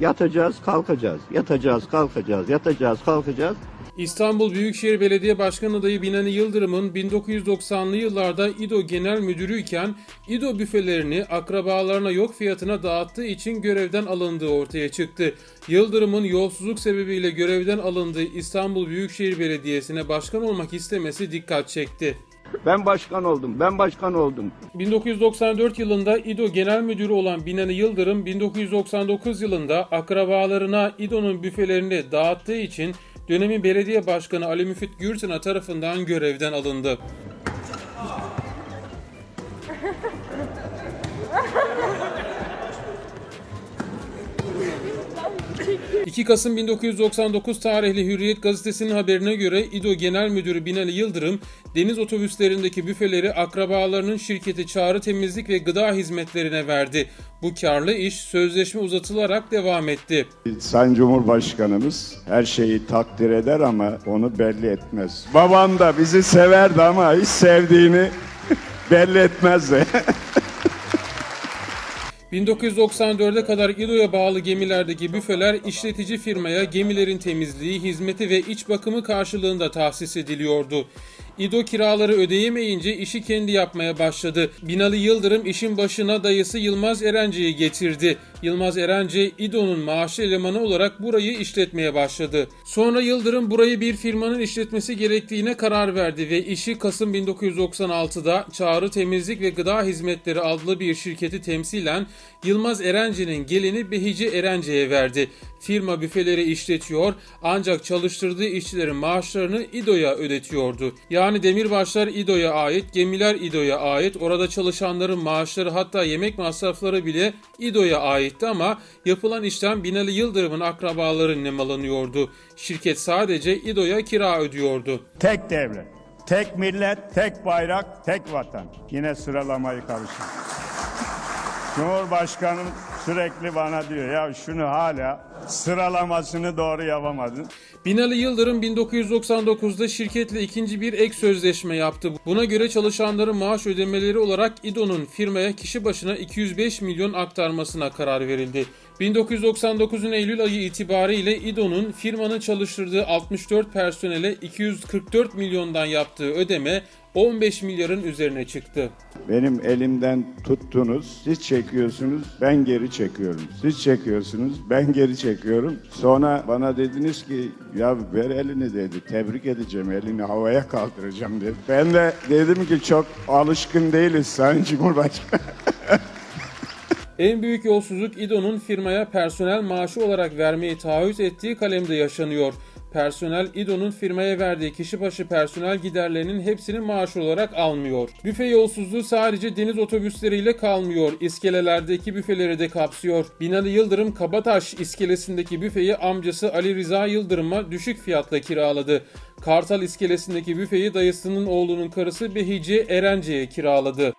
Yatacağız, kalkacağız. Yatacağız, kalkacağız. Yatacağız, kalkacağız. İstanbul Büyükşehir Belediye Başkan adayı Binali Yıldırım'ın 1990'lı yıllarda İDO Genel Müdürüyken İDO büfelerini akrabalarına yok fiyatına dağıttığı için görevden alındığı ortaya çıktı. Yıldırım'ın yolsuzluk sebebiyle görevden alındığı İstanbul Büyükşehir Belediyesi'ne başkan olmak istemesi dikkat çekti. Ben başkan oldum, ben başkan oldum. 1994 yılında İDO Genel Müdürü olan Binali Yıldırım 1999 yılında akrabalarına İDO'nun büfelerini dağıttığı için dönemin belediye başkanı Ali Müfit Gürtın'a tarafından görevden alındı. 2 Kasım 1999 tarihli Hürriyet gazetesinin haberine göre İDO Genel Müdürü Binali Yıldırım, deniz otobüslerindeki büfeleri akrabalarının şirketi Çağrı Temizlik ve Gıda Hizmetlerine verdi. Bu karlı iş sözleşme uzatılarak devam etti. Sayın Cumhurbaşkanımız her şeyi takdir eder ama onu belli etmez. Babam da bizi severdi ama hiç sevdiğini belli etmezdi. 1994'e kadar İDO'ya bağlı gemilerdeki büfeler işletici firmaya gemilerin temizliği, hizmeti ve iç bakımı karşılığında tahsis ediliyordu. İDO kiraları ödeyemeyince işi kendi yapmaya başladı. Binali Yıldırım işin başına dayısı Yılmaz Erence'yi getirdi. Yılmaz Erence İDO'nun maaşlı elemanı olarak burayı işletmeye başladı. Sonra Yıldırım burayı bir firmanın işletmesi gerektiğine karar verdi ve işi Kasım 1996'da Çağrı Temizlik ve Gıda Hizmetleri adlı bir şirketi temsilen Yılmaz Erence'nin gelini Behici Erence'ye verdi. Firma büfeleri işletiyor ancak çalıştırdığı işçilerin maaşlarını İDO'ya ödetiyordu. Yani demirbaşlar İDO'ya ait, gemiler İDO'ya ait, orada çalışanların maaşları hatta yemek masrafları bile İDO'ya aitti ama yapılan işten Binali Yıldırım'ın akrabaları nemalanıyordu. Şirket sadece İDO'ya kira ödüyordu. tek devlet, tek millet, tek bayrak, tek vatan. Yine sıralamayı karıştırdım. Cumhurbaşkanım sürekli bana diyor ya şunu hala sıralamasını doğru yapamadın. Binali Yıldırım 1999'da şirketle ikinci bir ek sözleşme yaptı. Buna göre çalışanların maaş ödemeleri olarak İDO'nun firmaya kişi başına 205 milyon aktarmasına karar verildi. 1999'un Eylül ayı itibariyle İDO'nun firmanın çalıştırdığı 64 personele 244 milyondan yaptığı ödeme 15 milyarın üzerine çıktı. Benim elimden tuttunuz, siz çekiyorsunuz, ben geri çekiyorum. Siz çekiyorsunuz, ben geri çekiyorum. Sonra bana dediniz ki ya ver elini dedi, tebrik edeceğim, elini havaya kaldıracağım dedi. Ben de dedim ki çok alışkın değiliz Sayın Cumhurbaşkanı. En büyük yolsuzluk İDO'nun firmaya personel maaşı olarak vermeyi taahhüt ettiği kalemde yaşanıyor. Personel İDO'nun firmaya verdiği kişi başı personel giderlerinin hepsini maaş olarak almıyor. Büfe yolsuzluğu sadece deniz otobüsleriyle kalmıyor. İskelelerdeki büfeleri de kapsıyor. Binali Yıldırım Kabataş iskelesindeki büfeyi amcası Ali Rıza Yıldırım'a düşük fiyatla kiraladı. Kartal iskelesindeki büfeyi dayısının oğlunun karısı Behici Erence'ye kiraladı.